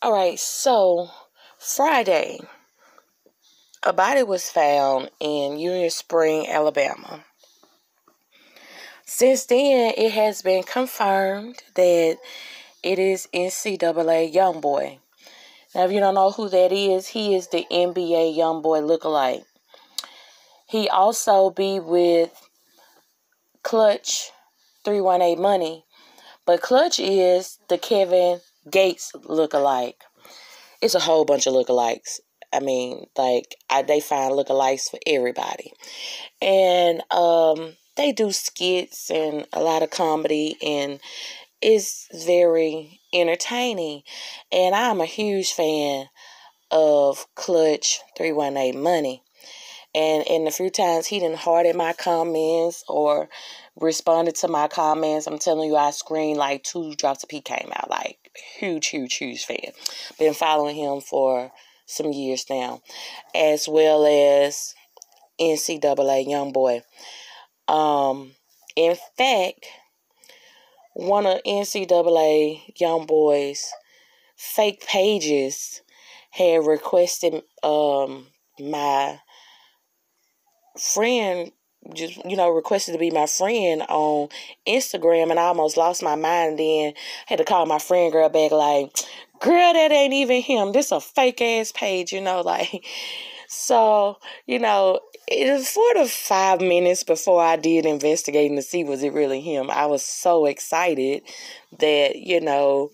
All right, so Friday, a body was found in Union Spring, Alabama. Since then, it has been confirmed that it is NCAA Youngboy. Now, if you don't know who that is, he is the NBA Youngboy lookalike. He also be with Clutch 318 Money, but Clutch is the Kevin Gates look alike. It's a whole bunch of lookalikes. I mean, like I, they find lookalikes for everybody, and um, they do skits and a lot of comedy, and it's very entertaining. And I'm a huge fan of Clutch Three One Eight Money, and in the few times he didn't hearted my comments or responded to my comments, I'm telling you, I screamed like two drops of pee came out. Like huge, huge, huge fan. Been following him for some years now, as well as NCAA Youngboy. Um, in fact, one of NCAA Youngboy's fake pages had requested um my friend just you know requested to be my friend on Instagram and I almost lost my mind then. Had to call my friend girl back like girl that ain't even him. This a fake ass page you know like so you know it was four to five minutes before I did investigating to see was it really him. I was so excited that you know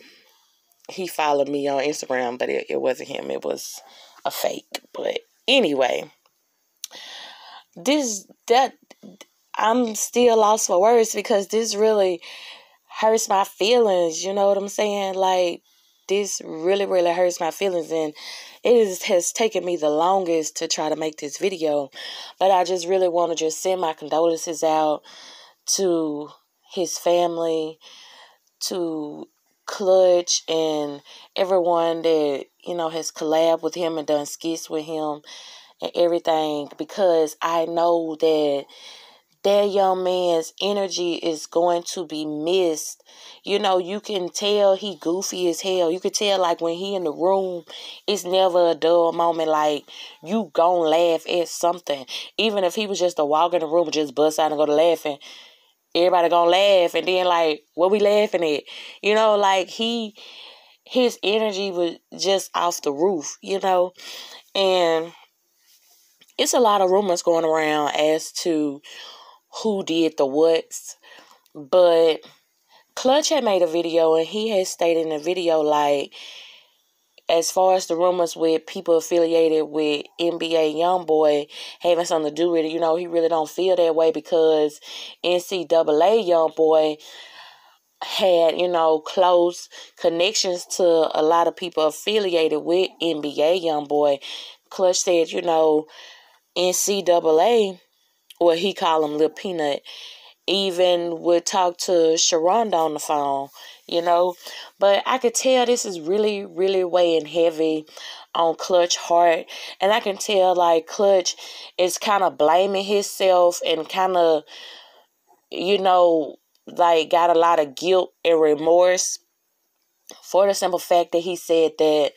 he followed me on Instagram but it, it wasn't him. It was a fake. But anyway this that I'm still lost for words because this really hurts my feelings. You know what I'm saying? Like this really really hurts my feelings and it is, has taken me the longest to try to make this video but i just really want to just send my condolences out to his family to clutch and everyone that you know has collabed with him and done skits with him and everything because I know that that young man's energy is going to be missed. You know, you can tell he goofy as hell. You can tell like when he in the room, it's never a dull moment. Like you gonna laugh at something. Even if he was just to walk in the room and just bust out and go to laughing, everybody gonna laugh. And then like, what we laughing at? You know, like he, his energy was just off the roof. You know, and it's a lot of rumors going around as to who did the what's, but Clutch had made a video and he had stated in the video like as far as the rumors with people affiliated with NBA YoungBoy having something to do with it, you know, he really don't feel that way because NCAA YoungBoy had, you know, close connections to a lot of people affiliated with NBA YoungBoy. Clutch said, you know, NCAA, or he call him Lil Peanut, even would talk to Sherhonda on the phone, you know. But I could tell this is really, really weighing heavy on Clutch Heart. And I can tell like Clutch is kind of blaming himself and kind of, you know, like got a lot of guilt and remorse for the simple fact that he said that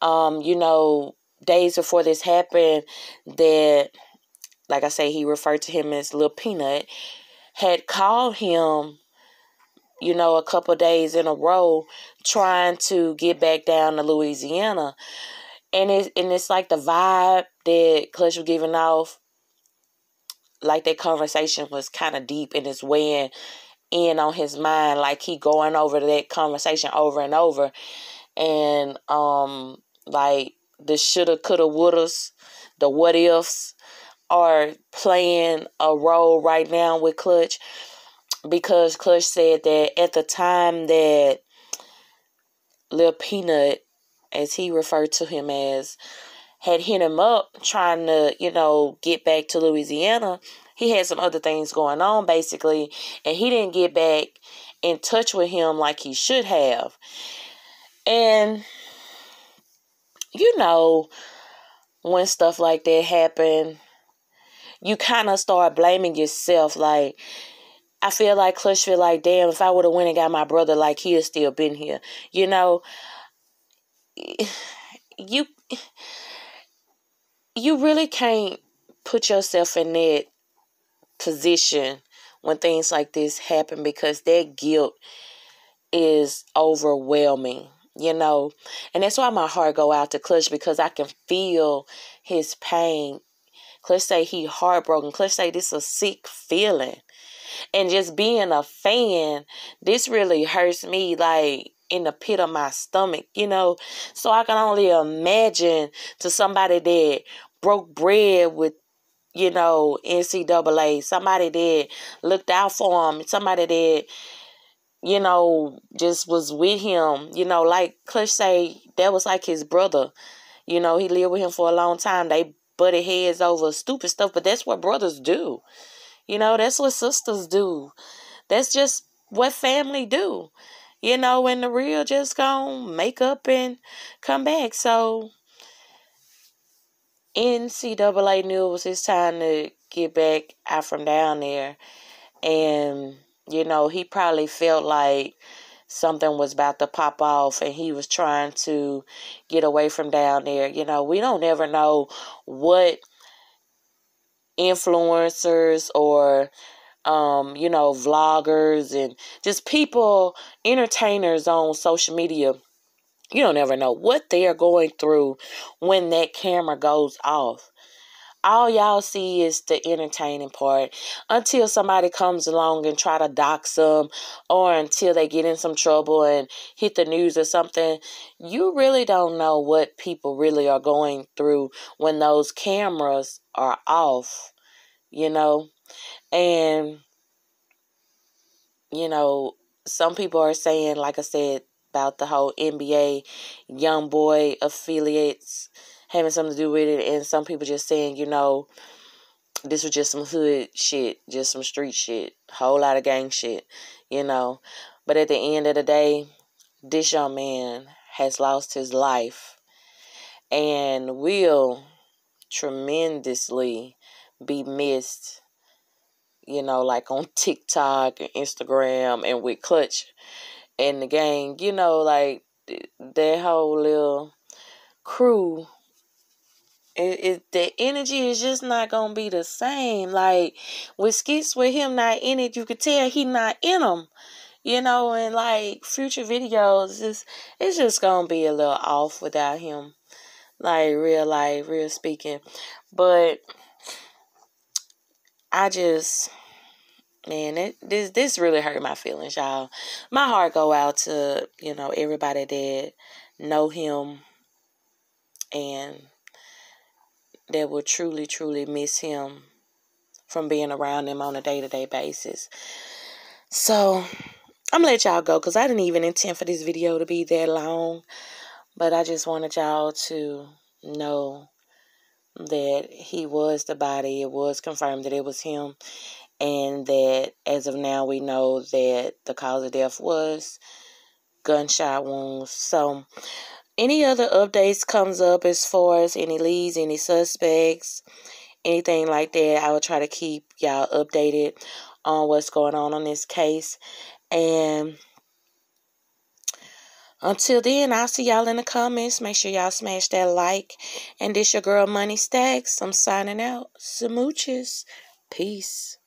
um, you know, days before this happened that like I say he referred to him as Little Peanut had called him you know a couple days in a row trying to get back down to Louisiana. And it's and it's like the vibe that Clutch was giving off like that conversation was kind of deep and it's weighing in on his mind like he going over that conversation over and over. And um like the shoulda, coulda, wouldas, the what ifs are playing a role right now with Clutch because Clutch said that at the time that Lil Peanut, as he referred to him as, had hit him up trying to, you know, get back to Louisiana, he had some other things going on basically, and he didn't get back in touch with him like he should have. And you know, when stuff like that happen, you kind of start blaming yourself. Like, I feel like Clutch feel like, damn, if I would have went and got my brother, like he had still been here. You know, you you really can't put yourself in that position when things like this happen because that guilt is overwhelming you know? And that's why my heart go out to clutch because i can feel his pain. Clutch say he heartbroken. Clutch say this is a sick feeling. And just being a fan this really hurts me like in the pit of my stomach you know? So i can only imagine to somebody that broke bread with you know, NCAA, somebody that looked out for him, somebody that, you know, just was with him, you know, like Clutch say, that was like his brother. You know, he lived with him for a long time. They butted heads over stupid stuff, but that's what brothers do. You know, that's what sisters do. That's just what family do. You know, and the real just gonna make up and come back. So NCAA knew it was his time to get back out from down there. And, you know, he probably felt like something was about to pop off and he was trying to get away from down there. You know, we don't ever know what influencers or um, you know, vloggers and just people, entertainers on social media you don't ever know what they are going through when that camera goes off. All y'all see is the entertaining part until somebody comes along and try to dox them or until they get in some trouble and hit the news or something. You really don't know what people really are going through when those cameras are off, you know? And, you know, some people are saying, like I said, about the whole NBA young boy affiliates having something to do with it, and some people just saying, you know, this was just some hood shit, just some street shit, whole lot of gang shit, you know. But at the end of the day, this young man has lost his life and will tremendously be missed, you know, like on TikTok and Instagram and with Clutch and the gang, you know, like that whole little crew. It, it the energy is just not gonna be the same. Like with skits with him not in it, you could tell he not in them. You know, and like future videos, it's it's just gonna be a little off without him. Like real life, real speaking. But I just man, it, this this really hurt my feelings, y'all. My heart go out to you know everybody that know him and that will truly, truly miss him from being around them on a day to day basis. So I'm gonna let y'all go because I didn't even intend for this video to be that long, but I just wanted y'all to know that he was the body. It was confirmed that it was him, and that as of now we know that the cause of death was gunshot wounds. So any other updates comes up as far as any leads, any suspects, anything like that, I will try to keep y'all updated on what's going on on this case. And until then, I'll see y'all in the comments. Make sure y'all smash that like. And this your girl Moni Stackz. I'm signing out. Smooches. Peace.